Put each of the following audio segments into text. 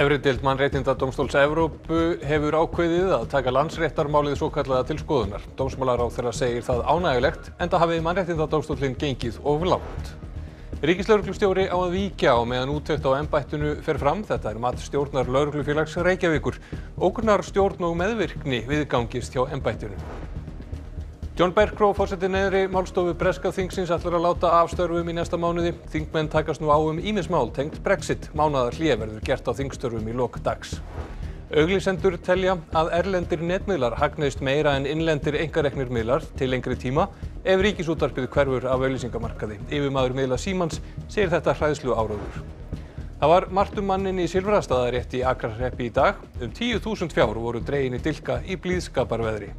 Efriðdild mannréttinda Dómstóls Evrópu hefur ákveðið að taka landsréttarmálið svo kallaða til skoðunar. Dómsmálaráð þeirra segir það ánægilegt en það hafi mannréttinda Dómstólinn gengið of langt. Ríkislauruglustjóri á að víkja á meðan úttekt á embættinu fer fram. Þetta er mat stjórnar lauruglufélags Reykjavíkur. Ógnar stjórn og meðvirkni viðgangist hjá embættinu. John Berkró, fórseti neðri málstofu Breska þingsins ætlar að láta af störfum í næsta mánuði. Þingmenn takast nú á um ímismál tengt Brexit. Mánaðar hlje verður gert á þingstörfum í lok dags. Auglýsendur telja að erlendir netmiðlar hagnist meira en innlendir engareknir miðlar til lengri tíma ef ríkisútarpið hverfur af auglýsingamarkaði. Yfirmaður miðla Símans segir þetta hræðslu áráður. Það var margt um í Silfrastaðarétt í Akrarreppi í dag. Um 10.000 fjár voru dregin í dilka í blíðskaparveðri.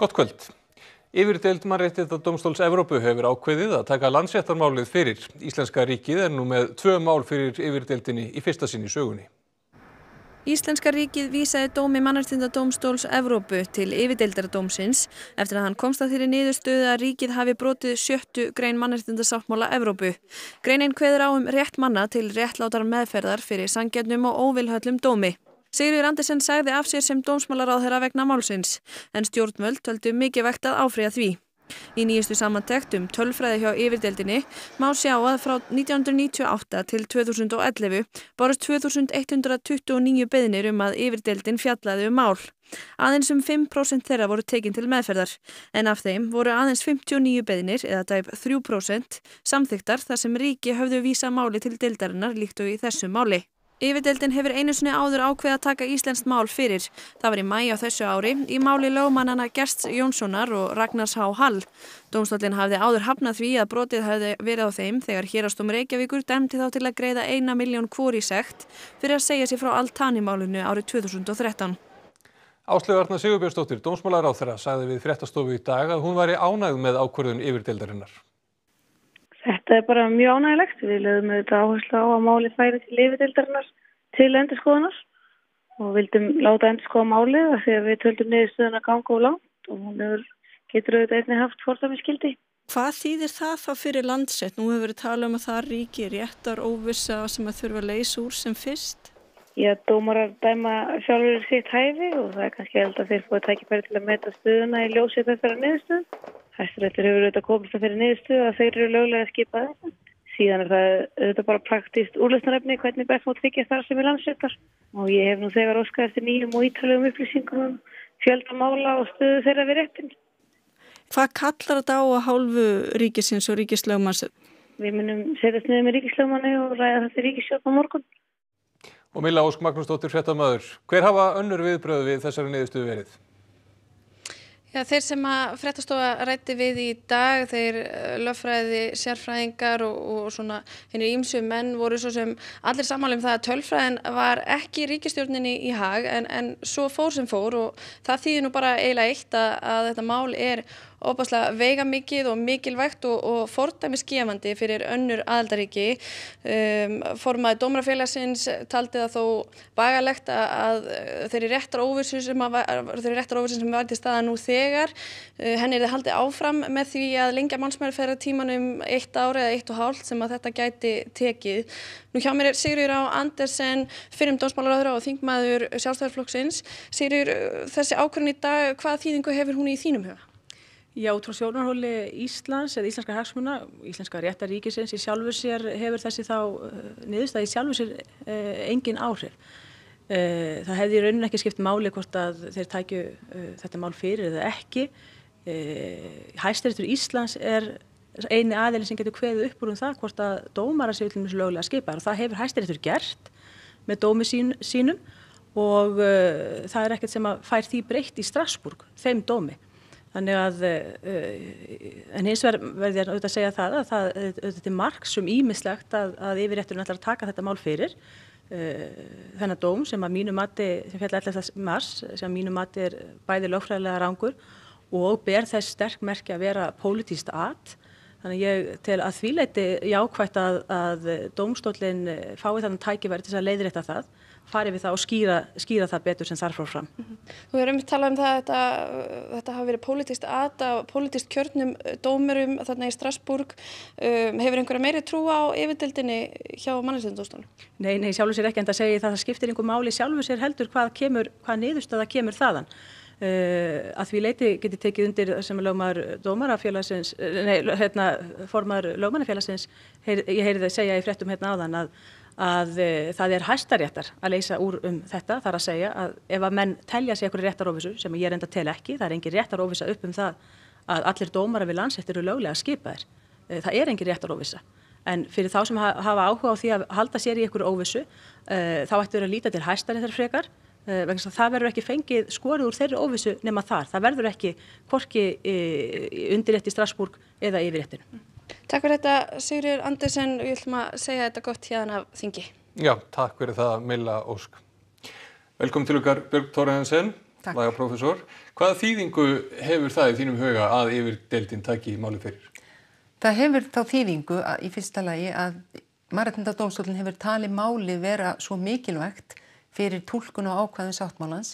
Gott kvöld. Yfirdeild mannréttindadómstóls Evrópu hefur ákveðið að taka landsréttarmálið fyrir. Íslenska ríkið er nú með tvö mál fyrir yfirdeildinni í fyrsta sinn í sögunni. Íslenska ríkið vísaði dómi mannréttindadómstóls Evrópu til yfirdeildardómsins eftir að hann komst að þeirri niðurstöðu að ríkið hafi brotið sjöttu grein mannréttindasáttmála Evrópu. Greinin kveður á um rétt manna til réttlátar meðferðar fyrir sangjörnum og óvilhöllum dómi. Sigurður Andersen sagði af sér sem dómsmálaráðherra vegna málsins en stjórnvöld töldu mikið vegt að áfriða því. Í nýjustu samantekt um tölfræði hjá yfirdeildinni má sjá að frá 1998 til 2011 borust 2129 beðnir um að yfirdeildin fjallaði um mál. Aðeins um 5% þeirra voru tekin til meðferðar en af þeim voru aðeins 59 beðnir eða dæp 3% samþyktar þar sem ríki höfðu vísa máli til deildarinnar líkt og í þessu máli. Yfirdeildin hefur einu sinni áður ákveð að taka íslenskt mál fyrir. Það var í mæ á þessu ári í máli lögmannana Gersts Jónssonar og Ragnars H. Hall. Dómstólinn hafði áður hafnað því að brotið hafði verið á þeim þegar hérastum Reykjavíkur dæmti þá til að greiða eina miljón kvóri sekt fyrir að segja sér frá Altani-málunu árið 2013. Áslögarna Sigurbjörnsdóttir, dómsmálar á þeirra, sagði við fréttastofu í dag að hún væri ánægð með ákvörðun yfirdeildarinnar. Þetta er bara mjög ánægilegt. Við lögum auðvitað áherslu á að máli færi til yfirdildarinnar til endurskoðunar og vildum láta endurskoða málið að við töldum niðurstöðun að ganga og langt og hún hefur, getur auðvitað einnig haft fórstafískildi. Hvað þýðir það þá fyrir landsett? Nú hefur við talað um að það ríki réttar óvisa sem að þurfa að leysa úr sem fyrst. Já, dómarar dæma sjálfur sitt hæfi og það er kannski held að þeir fóða tækifæri til að meta stöðuna í ljósið þessara niðurstöðun. Hæstiréttur hefur auðvitað komist að fyrir niðurstöðu að þeir eru löglega að skipa þetta. Síðan er það auðvitað bara praktist úrlöfnarefni hvernig best mót þykja þar sem er landsréttar. Og ég hef nú þegar óskað eftir nýjum og ítalegum upplýsingum um fjöldamála og stöðu þeirra við réttin. Hvað kallar þetta á að hálfu ríkisins og ríkislögmanns? Við munum setjast niður með ríkislögmanni og ræða þetta ríkisjótt á morgun. Og Milla Ósk Magnúsdóttir fréttamaður, hver hafa önnur viðbröð við þessari niðurstöðu verið? Já, þeir sem að fréttastofa rætti við í dag, þeir löffræði, sérfræðingar og, og svona hennir ímsu menn voru svo sem allir samanlega um það að tölfræðin var ekki ríkistjórninni í hag en, en svo fór sem fór og það þýðir nú bara eiginlega eitt að, að þetta mál er óbáslega veiga mikið og mikilvægt og, og fordæmisgefandi fyrir önnur aðaldaríki. Um, formaði Dómarafélagsins taldi það þó bagalegt að, að þeirri réttar óvissu sem, sem var til staða nú þegar, uh, henni er það haldið áfram með því að lengja mannsmæri tíman um eitt ári eða eitt og hálft sem að þetta gæti tekið. Nú hjá mér er Sigurður á Andersen, fyrir um dómsmálaráður og þingmaður sjálfstæðarflokksins. Sigurður, þessi ákvörðin í dag, hvað þýðingu hefur hún í þínum huga? Já, út frá sjónarhóli Íslands eða Íslenska hagsmuna, Íslenska réttaríkisins í sjálfur sér hefur þessi þá uh, niðurst að í sjálfur sér uh, engin áhrif. Uh, það hefði í rauninni ekki skipt máli hvort að þeir tækju þetta mál fyrir eða ekki. Hæstaritur Íslands er eini aðeins sem getur kveðið upp úr um það hvort að dómara séu til mjög lögulega skipar og það hefur hæstaritur gert með dómi sín, sínum og það er ekkert sem að fær því breytt í Strasburg, þeim dómi. Þannig að, en hins vegar verði ég auðvitað að segja það að það auðvitað er margsum ímislegt að, að yfirrétturinn ætlar að taka þetta mál fyrir þennan dóm sem að mínu mati, sem fjall 11. mars, sem að mínu mati er bæði lögfræðilega rángur og ber þess sterk merki að vera pólitíst at. Þannig ég tel að því leiti jákvægt að, að dómstólinn fái þannig tækifæri til að leiðrétta það, fari við það og skýra, skýra það betur sem þarf frá fram. Þú hefur um talað um það að þetta, þetta hafi verið pólitist aðta, pólitist kjörnum dómurum þarna í Strasbourg. Um, hefur einhverja meiri trú á yfirdildinni hjá mannestundóstunum? Nei, nei, sjálfur sér ekki en það segir það að skiptir einhver máli sjálfur sér heldur hvað, kemur, hvað niðurstöða kemur þaðan. Uh, að því leiti geti tekið undir sem lögmar dómarafélagsins, nei, hérna, formar lögmannafélagsins, heyr, ég heyri það segja í fréttum hérna áðan að, að uh, það er hæstaréttar að leysa úr um þetta, þar að segja að ef að menn telja sig eitthvað réttarófisu, sem ég er enda tel ekki, það er engin réttarófisa upp um það að allir dómara við landsettir eru löglega skipaðir, uh, það er engin réttarófisa. En fyrir þá sem hafa áhuga á því að halda sér í einhverju óvissu, þá ættu verið að líta til hæstaréttar frekar, Uh, það verður ekki fengið skorið úr þeirri óvissu nema þar. Það verður ekki korki uh, undirrétt í Strasbourg eða yfirréttinu. Takk fyrir þetta Sigurður Andersen og ég ætlum að segja þetta gott hérna af þingi. Já, takk fyrir það Milla Ósk. Velkom til okkar Björg Tóraðansen, lagaprofessor. Hvaða þýðingu hefur það í þínum huga að yfirdeildin taki máli fyrir? Það hefur þá þýðingu að, í fyrsta lagi að Maratindadómstólinn hefur talið máli vera svo mikilvægt fyrir tólkun og ákvæðum sáttmálans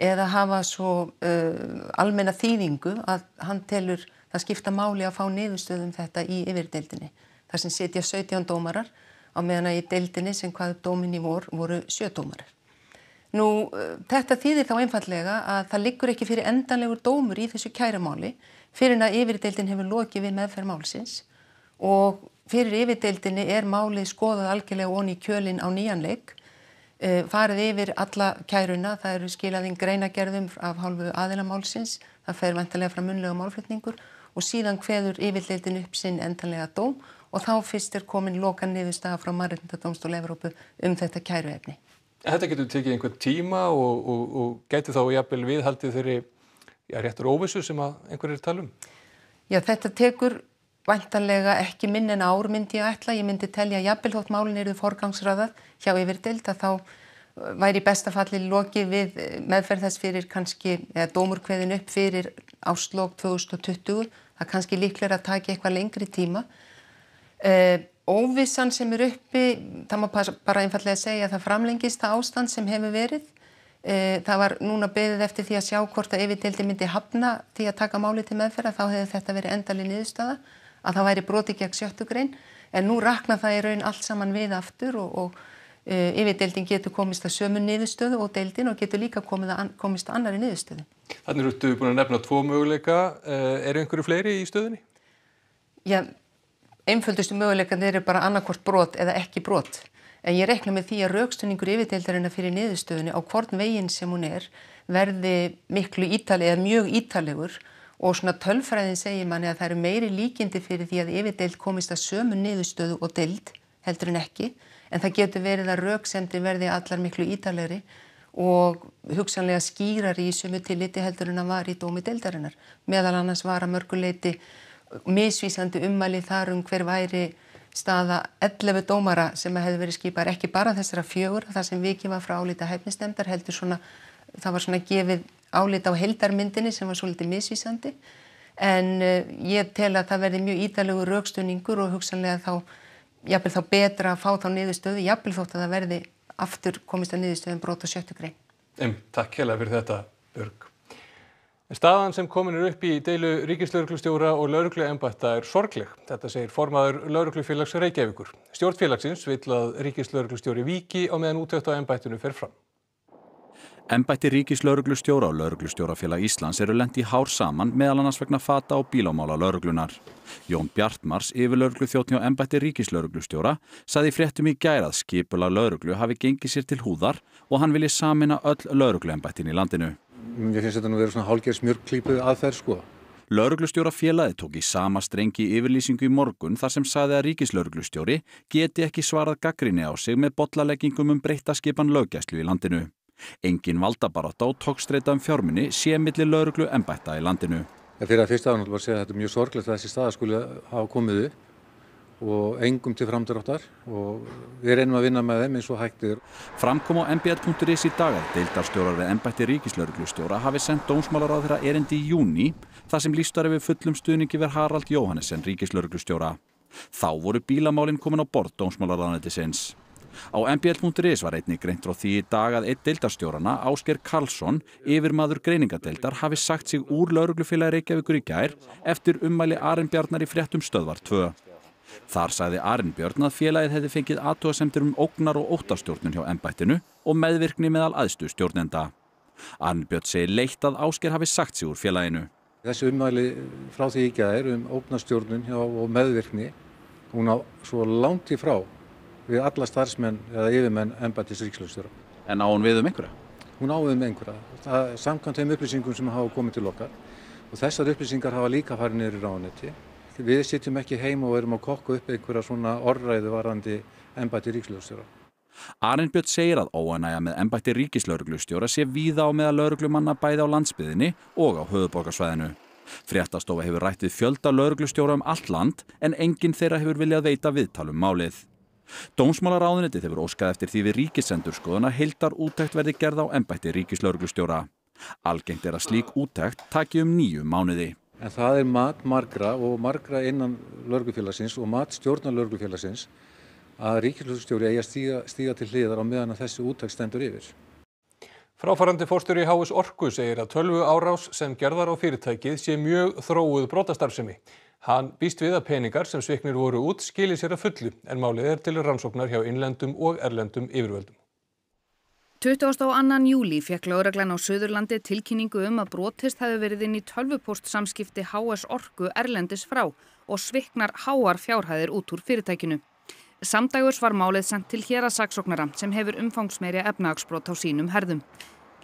eða hafa svo uh, almenna þýðingu að hann telur það skipta máli að fá niðurstöðum þetta í yfirdeildinni. Það sem setja 17 dómarar á meðan að í deildinni sem hvaðu dóminni vor voru 7 dómarar. Nú uh, þetta þýðir þá einfallega að það liggur ekki fyrir endanlegur dómur í þessu kæramáli fyrir að yfirdeildin hefur lokið við meðferð málsins og fyrir yfirdeildinni er málið skoðað algjörlega onni í kjölinn á nýjanleik farið yfir alla kæruna, það eru skilaðinn greinagerðum af hálfu aðilamálsins, það fer vantilega frá munlega málflutningur og síðan hveður yfirleitin upp sinn endanlega dóm og þá fyrst er komin lokan niðurstaða frá Marreitndadómstól Evrópu um þetta kæruefni. Þetta getur tekið einhvern tíma og, og, og getur þá jafnvel viðhaldið þeirri já, réttur óvissu sem einhverjir tala um? Já, þetta tekur vantanlega ekki minn en ár myndi ég ætla, ég myndi telja jafnvel þótt málin eruð forgangsraðað hjá yfirdeild að þá væri bestafalli lokið við meðferð þess fyrir kannski, eða dómurkveðin upp fyrir áslokk 2020, það kannski líklega að taka eitthvað lengri tíma. Uh, óvissan sem er uppi, það má bara einfallega segja að það framlengist það ástand sem hefur verið. Uh, það var núna beðið eftir því að sjá hvort að yfirdeildi myndi hafna því að taka máli til meðferða, þá hefði þetta verið endalið niðurstaða að það væri broti gegn sjöttu grein en nú rakna það í raun allt saman við aftur og, og yfirdeildin getur komist að sömu niðurstöðu og deildin og getur líka að komist að annari niðurstöðu. Þannig eru þú búin að nefna tvo möguleika, uh, eru einhverju fleiri í stöðunni? Já, einföldustu möguleikan eru bara annarkort brot eða ekki brot en ég rekna með því að raukstunningur yfirdeildarinn fyrir niðurstöðunni á hvort veginn sem hún er verði miklu ítali eða mjög ítalegur og svona tölfræðin segir manni að það eru meiri líkindi fyrir því að yfirdeild komist að sömu niðurstöðu og deild heldur en ekki en það getur verið að rauksemdi verði allar miklu ítalegri og hugsanlega skýrar í sömu tilliti heldur en að var í dómi deildarinnar. Meðal annars var að mörguleiti misvísandi ummæli þar um hver væri staða 11 dómara sem hefði verið skipar ekki bara þessara fjögur þar sem vikið var frá álita hefnistemdar heldur svona það var svona gefið álit á heldarmyndinni sem var svolítið misvísandi. En uh, ég tel að það verði mjög ídalegur raukstunningur og hugsanlega þá, jafnvel þá betra að fá þá niðurstöðu, jafnvel þótt að það verði aftur komist að niðurstöðum brot og sjöttu grein. Um, takk hella fyrir þetta, Björg. Staðan sem komin er upp í deilu ríkislauruglustjóra og laurugluembætta er sorgleg. Þetta segir formaður lauruglufélags Reykjavíkur. Stjórnfélagsins vill að ríkislauruglustjóri viki á meðan útökt á embættinu fer fram. Embætti ríkislauruglustjóra og lauruglustjórafélag Íslands eru lent í hár saman meðal annars vegna fata og bílámála lauruglunar. Jón Bjartmars, yfirlauruglu þjóttni á embætti ríkislauruglustjóra, saði fréttum í gærað skipula lauruglu hafi gengið sér til húðar og hann vilji samina öll laurugluembættin í landinu. Ég finnst þetta nú verið svona hálgjör smjörklípu aðferð sko. Lauruglustjóra félagi tók í sama strengi yfirlýsingu í morgun þar sem saði að ríkislauruglustjóri geti ekki svarað gaggrinni á sig með bollaleggingum um breytta skipan löggæslu í landinu. Engin valdabarátt á tókstreita um fjármunni sé milli lauruglu embætta í landinu. Fyrir að fyrsta var að segja að þetta er mjög sorglegt að þessi staða skuli hafa komið upp og engum til framdráttar og við reynum að vinna með þeim eins og hægtir. Framkom á mbl.is í dag að deildarstjórar við embætti ríkislauruglustjóra hafi sendt dómsmálaráð þeirra erindi í júni þar sem lístar yfir fullum stuðningi verð Harald Jóhannesson ríkislauruglustjóra. Þá voru bílamálinn komin á bort dómsmálaráðanetisins. Á mbl.is var einnig greint frá því í dag að einn deildarstjórana, Ásker Karlsson, yfirmaður greiningadeildar, hafi sagt sig úr lauruglufélagi Reykjavíkur í gær eftir ummæli Arnbjarnar í fréttum stöðvar 2. Þar sagði Arnbjörn að félagið hefði fengið aðtóðasemtir um ógnar og óttastjórnun hjá embættinu og meðvirkni meðal aðstu stjórnenda. Arnbjörn segir leitt að Ásker hafi sagt sig úr félaginu. Þessi ummæli frá því í gær um ógnastjórnun og meðvirkni, hún á svo langt í frá við alla starfsmenn eða yfirmenn embættis ríkslöfstjóra. En á hún við um einhverja? Hún á við um einhverja. Það er samkvæmt þeim upplýsingum sem hafa komið til okkar og þessar upplýsingar hafa líka farið niður í ráðanetti. Við sitjum ekki heim og erum að kokka upp einhverja svona orðræðu varandi embætti ríkslöfstjóra. Arnbjörn segir að óanægja með embætti ríkislauruglustjóra sé víða á meða lauruglumanna bæði á landsbyðinni og á höfuborgarsvæðinu. Fréttastofa hefur rætt við fjölda lauruglustjóra um allt land en enginn þeirra hefur viljað veita viðtalum málið. Dómsmálaráðunitið hefur óskað eftir því við ríkisendurskoðun að heildar úttækt verði gerð á embætti ríkislauruglustjóra. Algengt er að slík úttækt taki um nýju mánuði. En það er mat margra og margra innan laurugufélagsins og mat stjórnar laurugufélagsins að ríkislauruglustjóri eigi að stíga, stíga til hliðar á meðan að þessi úttækt stendur yfir. Fráfarandi fórstjóri HS Orku segir að tölvu árás sem gerðar á fyrirtækið sé mjög þróuð brotastarfsemi. Hann býst við að peningar sem sviknir voru út skilir sér að fullu en málið er til rannsóknar hjá innlendum og erlendum yfirvöldum. 22. júli fekk lögreglan á Suðurlandi tilkynningu um að brotist hefði verið inn í tölvupóst samskipti HS Orku erlendis frá og sviknar háar fjárhæðir út úr fyrirtækinu. Samdægurs var málið sendt til hér að saksóknara sem hefur umfangsmeiri efnagsbrot á sínum herðum.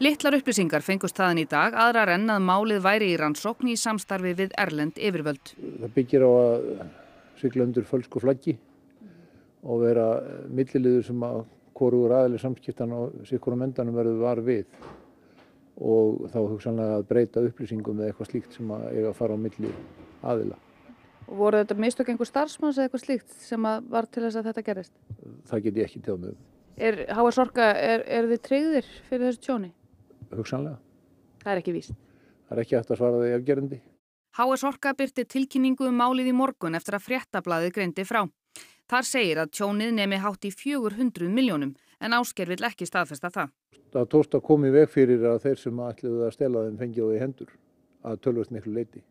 Littlar upplýsingar fengust þaðan í dag aðrar en að málið væri í rannsókn í samstarfi við Erlend yfirvöld. Það byggir á að sykla undir fölsku flaggi og vera milliliður sem að hvorugur aðli samskiptan á sikkurum endanum verður var við og þá hugsanlega að breyta upplýsingum eða eitthvað slíkt sem að eiga að fara á milli aðila. Og voru þetta mistök einhver starfsmanns eða eitthvað slíkt sem var til þess að þetta gerist? Það get ég ekki tjáð mig um. Er H.S. Orka, er, er þið treyðir fyrir þessu tjóni? Hugsanlega. Það er ekki víst. Það er ekki hægt að svara því afgerandi. H.S. Orka byrti tilkynningu um málið í morgun eftir að fréttablaði greindi frá. Þar segir að tjónið nemi hátt í 400 miljónum en ásker vil ekki staðfesta það. Það tóst að koma í veg fyrir að þeir sem ætluðu að stela þeim fengið á því hendur að tölvast miklu leiti.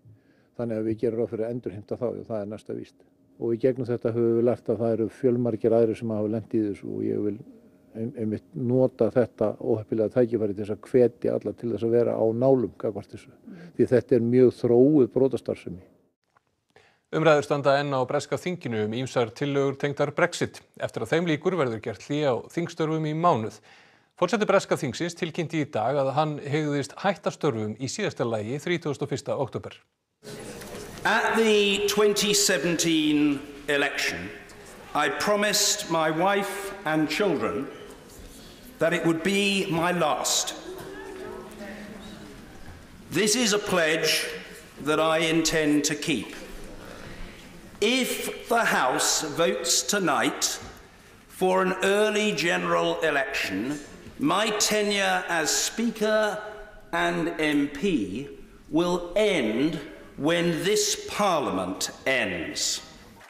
Þannig að við gerum ráð fyrir að endurheimta þá og það er næsta víst. Og í gegnum þetta höfum við lært að það eru fjölmargir aðri sem hafa lendið í þessu og ég vil einmitt nota þetta óheppilega tækifæri til þess að hvetja alla til þess að vera á nálum gagvart þessu. Því þetta er mjög þróið brotastarfsemi. Umræður standa enn á breska þinginu um ímsar tillögur tengdar Brexit. Eftir að þeim líkur verður gert hlý á þingstörfum í mánuð. Fórseti breska þingsins tilkynnti í dag að hann hegðist hættastörfum í síðasta lægi 31. oktober. At the 2017 election, I promised my wife and children that it would be my last. This is a pledge that I intend to keep. If the House votes tonight for an early general election, my tenure as Speaker and MP will end when this Parliament ends.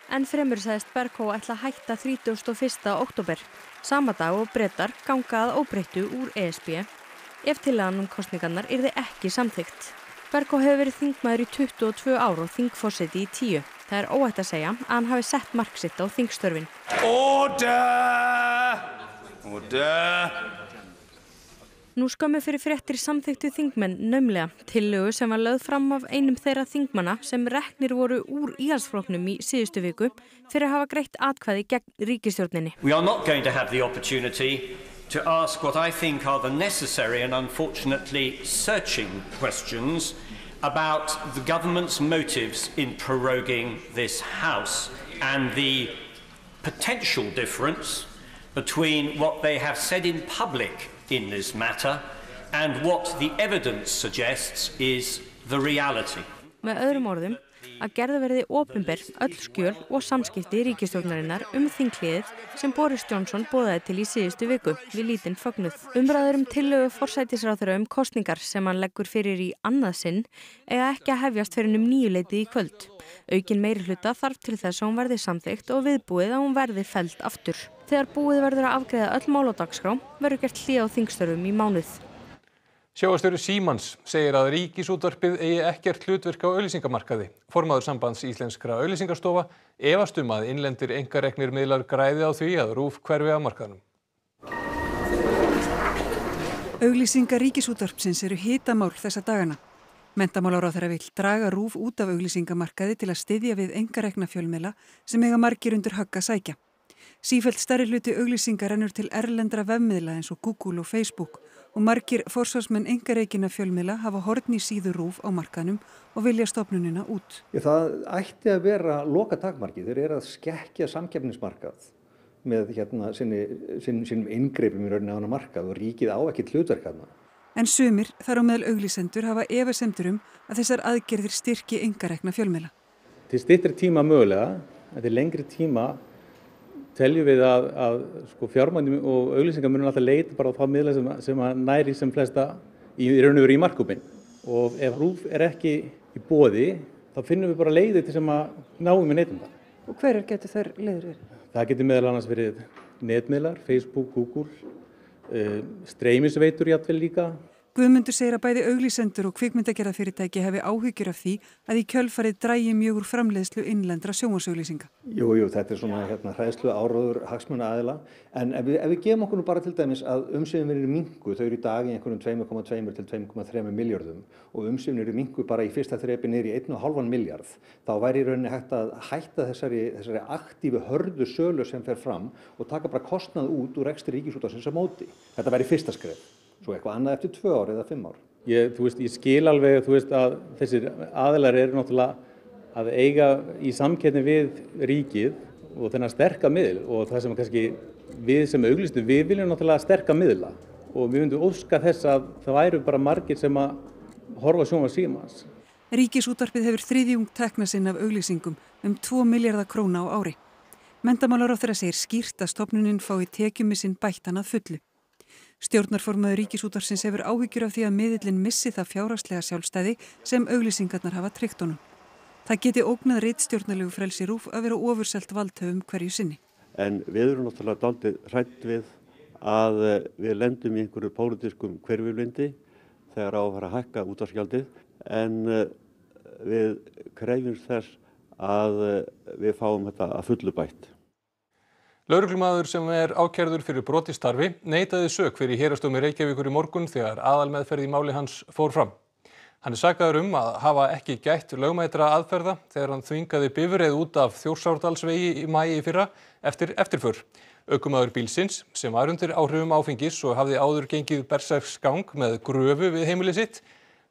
En fremur sagðist Bergó ætla að hætta 31. oktober, sama dag og brettar ganga að óbreyttu úr ESB ef tillagan um kostningarnar yrði ekki samþygt. Bergó hefur verið þingmaður í 22 ár og þingforseti í 10. Það er óætt að segja að hann hafi sett marksitt á þingstörfin. Order! Order! Nú skömmu fyrir fréttir samþyktu þingmenn naumlega tillögu sem var lögð fram af einum þeirra þingmanna sem reknir voru úr íhalsfloknum í síðustu viku fyrir að hafa greitt atkvæði gegn ríkistjórninni. We are not going to have the opportunity to ask what I think are the necessary and unfortunately searching questions about the government's motives in proroguing this House and the potential difference between what they have said in public in this matter and what the evidence suggests is the reality. Með öðrum orðum, að gerða verði opinber öll skjöl og samskipti ríkistjórnarinnar um þingliðið sem Boris Johnson bóðaði til í síðustu viku við lítinn fögnuð. Umræður um tillögu forsætisráþurra um kostningar sem hann leggur fyrir í annað sinn eiga ekki að hefjast fyrir um nýjuleiti í kvöld. Aukin meiri hluta þarf til þess að hún verði samþygt og viðbúið að hún verði feld aftur. Þegar búið verður að afgreða öll mál á dagskrá verður gert hlý á þingstörfum í mánuð. Sjóastjóri Símans segir að ríkisútvarpið eigi ekkert hlutverk á auðlýsingamarkaði. Formaður sambands Íslenskra auðlýsingastofa efast um að innlendir engareknir miðlar græði á því að rúf hverfi að markaðnum. Auglýsingar ríkisútvarpsins eru hitamál þessa dagana. Mentamálar á þeirra vill draga rúf út af auglýsingamarkaði til að styðja við engarekna fjölmela sem eiga margir undir högg að sækja. Sífælt starri hluti auglýsingar rennur til erlendra vefmiðla eins og Google og Facebook og margir forsvarsmenn engareikina fjölmiðla hafa hortn í síður rúf á markanum og vilja stopnunina út. Það ætti að vera loka takmarki. Þeir eru að skekkja samkefnismarkað með hérna, sinnum ingreipum í rauninni á hana markað og ríkið á ekki hlutverkaðna. En sumir þar á meðal auglýsendur hafa efasemtur um að þessar aðgerðir styrki engarekna fjölmiðla. Til styrtri tíma mögulega, til lengri tíma teljum við að, að sko, fjármæni og auglýsingar munum alltaf leita bara á þá miðla sem, sem að næri sem flesta í, í raun og veru í markupin og ef rúf er ekki í bóði þá finnum við bara leiði til sem að náum með neytunda. Og hverjar getur þær leiður verið? Það getur meðal annars verið netmiðlar, Facebook, Google, uh, streymisveitur jafnvel líka Guðmundur segir að bæði auglýsendur og kvikmyndagerðafyrirtæki hefði áhyggjur af því að í kjölfarið drægi mjög úr framleiðslu innlendra sjónvarsauglýsinga. Jú, jú, þetta er svona hérna, hræðslu áráður hagsmuna aðila en ef við, ef við gefum okkur nú bara til dæmis að umsöfum verið mingu, þau eru í dag í einhvern 2,2 til 2,3 miljardum og umsöfum eru mingu bara í fyrsta þrepi neyri 1,5 miljard, þá væri í rauninni hægt að hætta þessari, þessari aktífu hörðu sölu sem fer fram og taka bara kostnað út úr ekstra ríkisútasins á móti. Þetta væri fyrsta skref svo eitthvað annað eftir tvö ár eða fimm ár. Ég, veist, ég skil alveg veist, að þessir aðilar eru náttúrulega að eiga í samkettni við ríkið og þennan sterka miðl og það sem kannski við sem auglistu, við viljum náttúrulega sterka miðla og við myndum óska þess að það væru bara margir sem að horfa sjóma símans. Ríkisútarpið hefur þriðjung tekna sinn af auglýsingum um 2 miljardar króna á ári. Mendamálar á þeirra segir skýrt að stopnuninn fái tekjumi sinn bættan að fullu. Stjórnarformaður ríkisútarsins hefur áhyggjur af því að miðillin missi það fjárhagslega sjálfstæði sem auglýsingarnar hafa tryggt honum. Það geti ógnað reittstjórnarlegu frelsi rúf að vera ofurselt valdhöfum hverju sinni. En við erum náttúrulega daldið hrætt við að eh, við lendum í einhverju pólitískum hverfjulindi þegar á að hækka útvarskjaldið en eh, við krefjum þess að eh, við fáum þetta að fullu bætt. Lauruglumadur sem er ákærður fyrir broti starfi neitaði sök fyrir hérastómi Reykjavíkur í morgun þegar aðalmeðferð í máli hans fór fram. Hann er sagaður um að hafa ekki gætt lögmætra aðferða þegar hann þvingaði bifrið út af þjórsárdalsvegi í mæi fyrra eftir eftirför. Ökumadur bílsins sem var undir áhrifum áfengis og hafði áður gengið berserksgang með gröfu við heimilið sitt,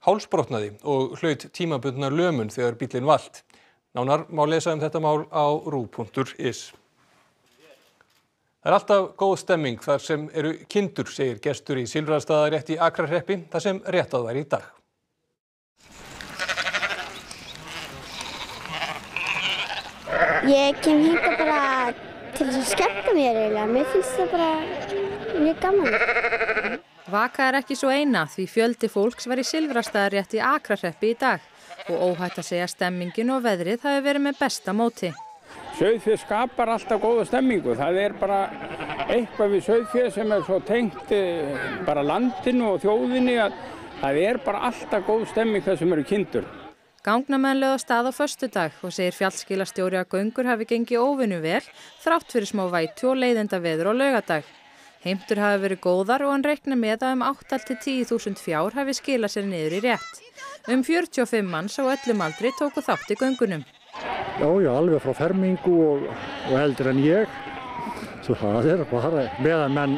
hálsbrotnaði og hlaut tímabundna lömun þegar bílinn vald. Nánar má lesa um þetta mál á rú.is. Það er alltaf góð stemming þar sem eru kindur, segir gestur í Silfrastaðarétt í Akrarreppi, þar sem réttað væri í dag. Ég kem hinga bara til þess að skemmta mér eiginlega. Mér finnst það bara mjög gaman. Vaka er ekki svo eina því fjöldi fólks var í Silfrastaðarétt í Akrarreppi í dag og óhætt að segja stemmingin og veðrið hafi verið með besta móti. Sauðfjörð skapar alltaf góða stemmingu. Það er bara eitthvað við sauðfjörð sem er svo tengt eh, bara landinu og þjóðinni að það er bara alltaf góð stemming það sem eru kindur. Gangnamenn lögða stað á förstu dag og segir fjallskilastjóri að göngur hafi gengið óvinnu vel þrátt fyrir smá vætu og leiðenda veður á laugadag. Heimtur hafi verið góðar og hann reikna með að um 8-10.000 fjár hafi skilað sér niður í rétt. Um 45 manns á öllum aldri tóku þátt í göngunum. Já, já, alveg frá fermingu og, og eldur en ég. Svo það er bara meðan menn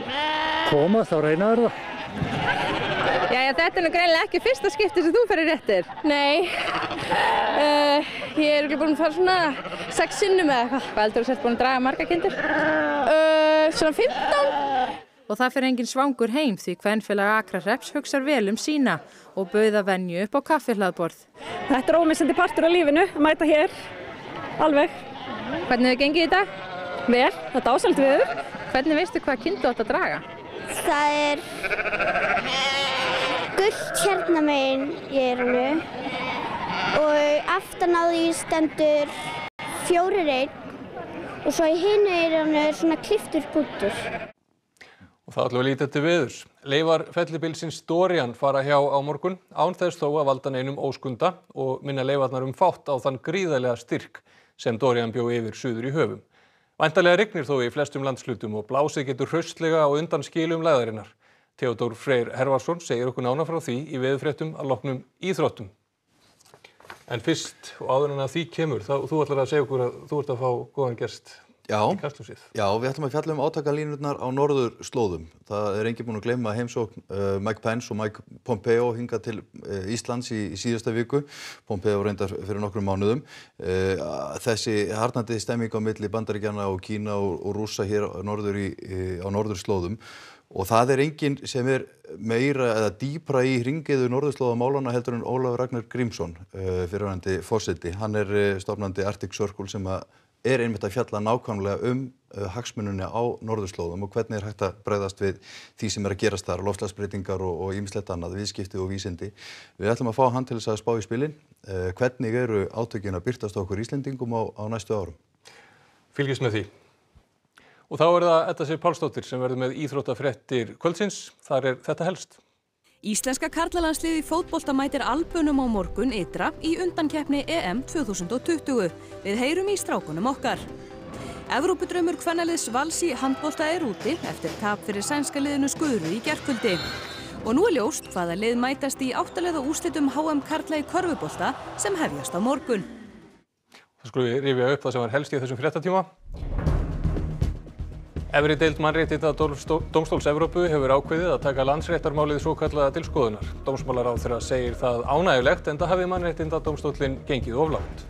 koma þá reynaður það. Jæja, þetta er nú greinlega ekki fyrsta skipti sem þú ferir réttir. Nei, uh, ég er ekki búin að fara svona sex sinnum eða eitthvað. Hvað heldur þú sért búin að draga marga kindur? Uh, svona 15. Og það fyrir engin svangur heim því hvernfélag Akrahrepps hugsar vel um sína og bauða venju upp á kaffihlaðborð. Þetta er ómissandi partur af lífinu, að mæta hér, alveg. Hvernig hefur gengið í dag? Vel, þetta er ásælt viður. Hvernig veistu hvað kindu átt að draga? Það er gullt hérna megin í eiranu og aftan á því stendur fjórir einn og svo í hinu er svona kliftur búttur. Og það ætlum við lítið til viðurs. Leifar fellibilsins Dorian fara hjá á morgun án þess þó að valda neinum óskunda og minna leifarnar um fátt á þann gríðarlega styrk sem Dorian bjó yfir suður í höfum. Væntalega rignir þó í flestum landslutum og blásið getur hraustlega og undan skilum læðarinnar. Theodor Freyr Hervarsson segir okkur nána frá því í veðfréttum að loknum íþróttum. En fyrst og áður en að því kemur, þá, þú ætlar að segja okkur að þú ert að fá góðan gest Já, já, við ætlum að fjalla um átakalínurnar á norður slóðum. Það er engin búin að glemma heimsókn uh, Mike Pence og Mike Pompeo hinga til uh, Íslands í, í síðasta viku. Pompeo reyndar fyrir nokkrum mánuðum. Uh, þessi harnandi stemming á milli bandaríkjana og Kína og, og rúsa hér á norður, í, á norður slóðum. Og það er enginn sem er meira eða dýpra í ringiðu norðurslóðamálana heldur en Ólafur Ragnar Grímsson, uh, fyrirvændi fósiti. Hann er uh, stofnandi Arctic Circle sem að er einmitt að fjalla nákvæmlega um uh, hagsmununni á norðurslóðum og hvernig er hægt að bregðast við því sem er að gerast þar, lofslagsbreytingar og ýmislegt annað, viðskipti og vísindi. Við ætlum að fá hann til þess að spá í spilin. Uh, hvernig eru átökin að byrtast okkur Íslendingum á, á næstu árum? Fylgist með því. Og þá er það Edda Sif Pálsdóttir sem verður með íþróttafréttir kvöldsins. Þar er þetta helst. Íslenska karlalandsliði fótbolta mætir albunum á morgun ytra í undankeppni EM 2020. Við heyrum í strákunum okkar. Evrópudraumur kvennaliðs Vals í handbolta er úti eftir tap fyrir sænska liðinu Skuru í gerkvöldi. Og nú er ljóst hvaða lið mætast í áttalega úrslitum HM Karla í körfubolta sem hefjast á morgun. Það skulum við rifja upp það sem var helst í þessum fréttatíma. Efri deild mannréttinda Dómstóls Evrópu hefur ákveðið að taka landsréttarmálið svo kallaða til skoðunar. Dómsmálaráð þeirra segir það ánægulegt en það hafi mannréttinda Dómstólinn gengið oflátt.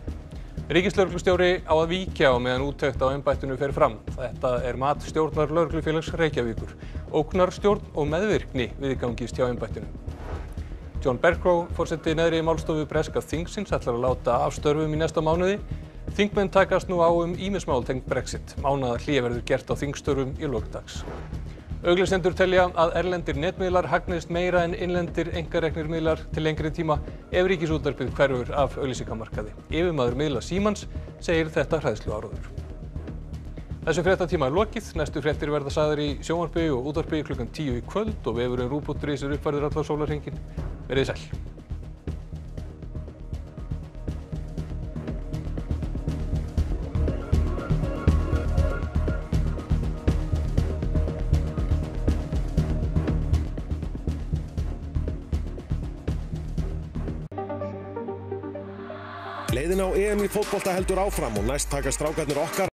Ríkislörglustjóri á að víkja á meðan úttekt á ennbættinu fer fram. Þetta er mat stjórnar Lörglufélags Reykjavíkur. Óknar stjórn og meðvirkni viðgangist hjá ennbættinu. John Bergrow, fórseti neðri málstofu Breska Thingsins, ætlar að láta af störfum í næsta mánuði. Þingmenn takast nú á um ímismál tengt Brexit. Mánaðar hlýja verður gert á þingstörfum í lokdags. Auglisendur telja að erlendir netmiðlar hagnist meira en innlendir engareknir miðlar til lengri tíma ef ríkisútvarpið hverfur af auglýsingamarkaði. Yfirmaður miðla Símans segir þetta hræðslu áraður. Þessu fréttatíma er lokið. Næstu fréttir verða sagðar í sjónvarpi og útvarpi klukkan 10 í kvöld og vefurinn rúbútturis er uppfærður allar sólarhengin. Verið sæl. EM í fótbolta heldur áfram og næst taka strákarnir okkar